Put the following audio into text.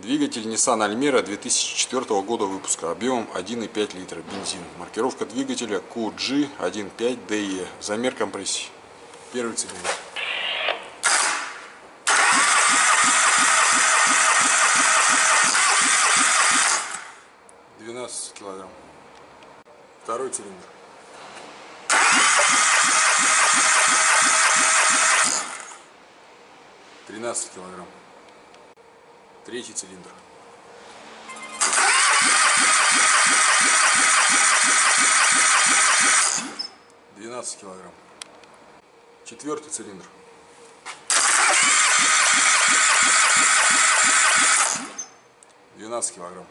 Двигатель Nissan Almera 2004 года выпуска, объемом 1,5 литра, бензин. Маркировка двигателя QG15DE, замер компрессии. Первый цилиндр. Двенадцать килограмм. Второй цилиндр. Тринадцать килограмм. Третий цилиндр. Двенадцать килограмм. Четвертый цилиндр. Двенадцать килограмм.